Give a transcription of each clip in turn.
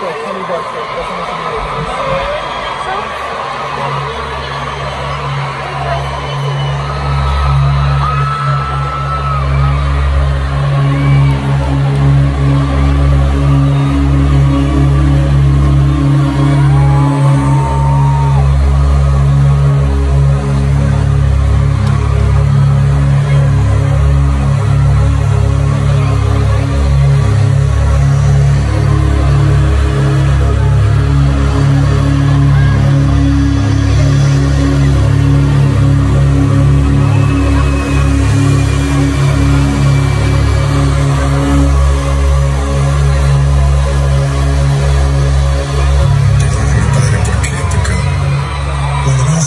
神がしてお楽しみます。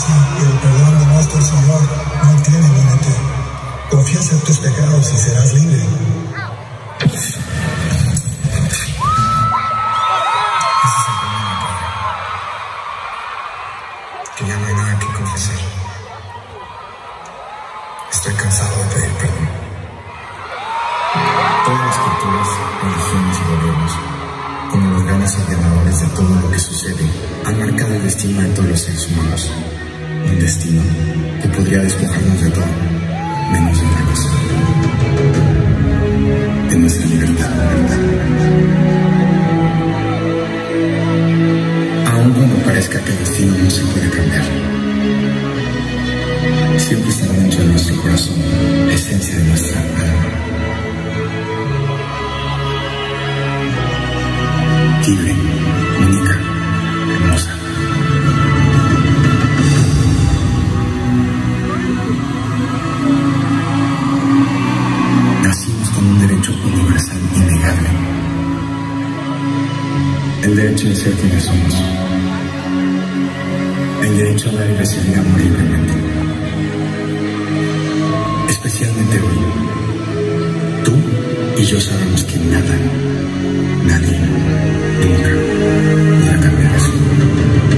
y el perdón de nuestro Señor no tiene límite. Confiesa tus pecados y serás libre. que ya no hay nada que confesar. Estoy cansado de pedir perdón. Todas las culturas, religiones y gobiernos, como los grandes ordenadores de todo lo que sucede, han marcado el destino de todos los seres humanos un destino que podría despojarnos de todo, menos de una cosa, de nuestra libertad. Aun cuando parezca que el destino no se puede cambiar, siempre está dentro de nuestro corazón la esencia de nuestra alma. Libre. conciencia de quiénes somos. El derecho a dar y recibir amor libremente. Especialmente hoy. Tú y yo sabemos que nada, nadie, nunca, podrá cambiar eso.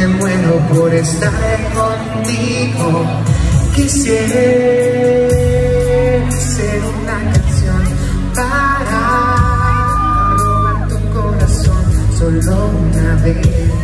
me muero por estar contigo. Quisiera ser una canción para robar tu corazón. Solo una vez.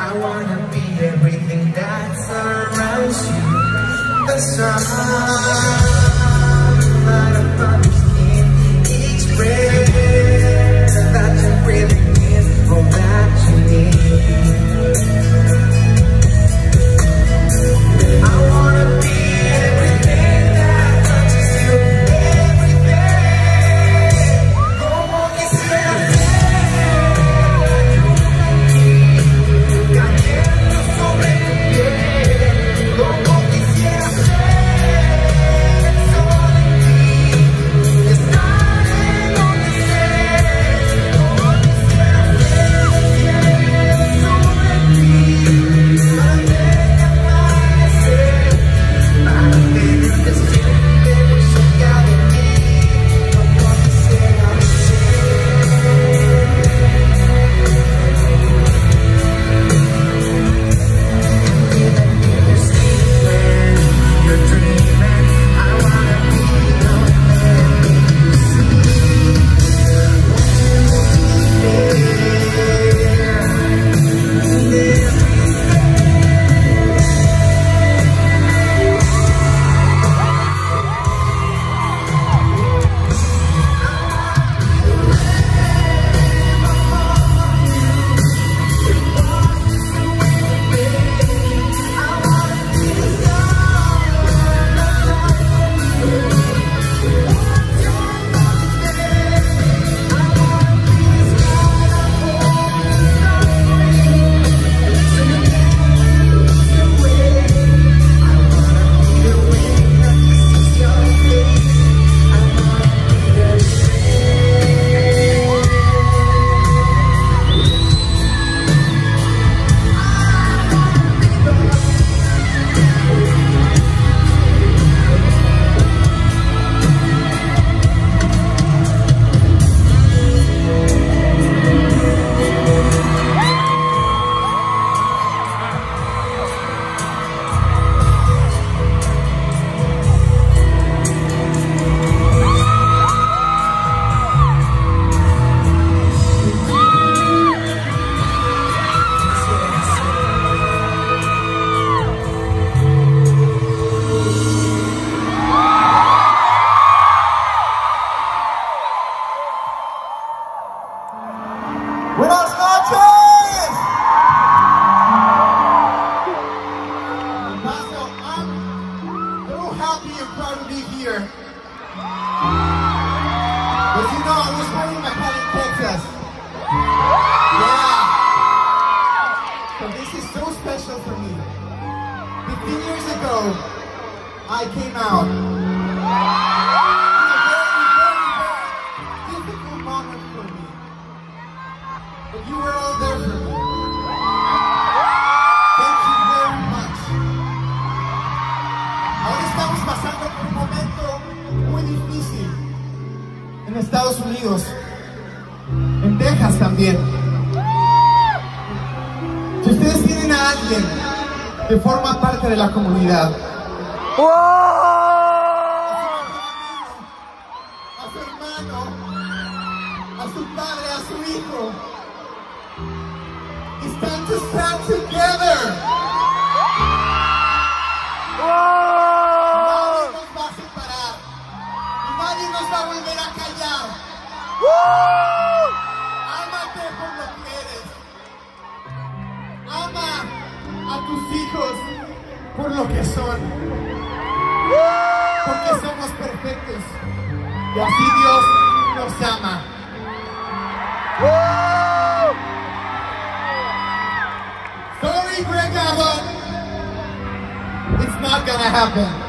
I wanna be everything that surrounds you. The sun, light upon your skin, each breath. I came out. In a very, very, very difficult moment for me. But you were all there for me. Thank you very much. Ahora estamos pasando por un momento muy difícil en Estados Unidos, en Texas también. Si ustedes tienen a alguien que forma parte de la comunidad, a su hermano, a su padre, a su hijo, it's time to stand together. Nadie nos va a separar. Nadie nos va a volver a callar. Ámate por lo que eres. Ama a tus hijos por lo que son. Porque somos perfectos. Y así Dios nos ama. Sorry, Greg Abbott. It's not gonna happen.